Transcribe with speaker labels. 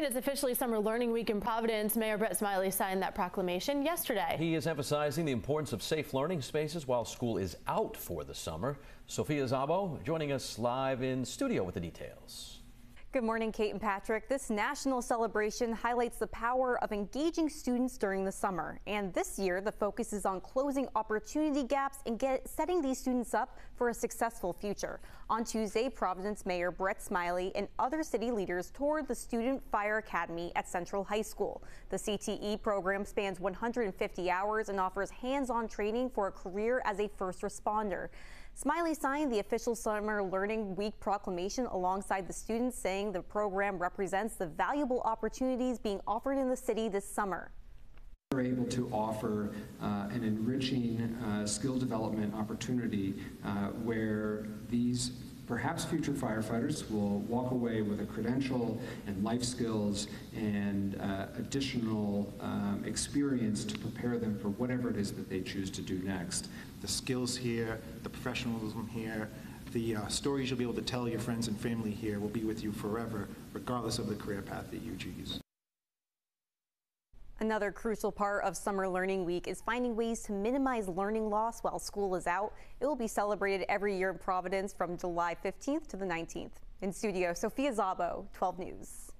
Speaker 1: It is officially Summer Learning Week in Providence. Mayor Brett Smiley signed that proclamation yesterday.
Speaker 2: He is emphasizing the importance of safe learning spaces while school is out for the summer. Sophia Zabo joining us live in studio with the details.
Speaker 3: Good morning, Kate and Patrick. This national celebration highlights the power of engaging students during the summer. And this year, the focus is on closing opportunity gaps and get, setting these students up for a successful future. On Tuesday, Providence Mayor Brett Smiley and other city leaders toured the Student Fire Academy at Central High School. The CTE program spans 150 hours and offers hands-on training for a career as a first responder. Smiley signed the official Summer Learning Week proclamation alongside the students, saying the program represents the valuable opportunities being offered in the city this summer.
Speaker 4: We're able to offer uh, an enriching uh, skill development opportunity uh, where these perhaps future firefighters will walk away with a credential and life skills and uh, additional um, experience to prepare them for whatever it is that they choose to do next.
Speaker 5: The skills here, the professionalism here, the uh, stories you'll be able to tell your friends and family here will be with you forever, regardless of the career path that you choose.
Speaker 3: Another crucial part of Summer Learning Week is finding ways to minimize learning loss while school is out. It will be celebrated every year in Providence from July 15th to the 19th. In studio, Sophia Zabo, 12 News.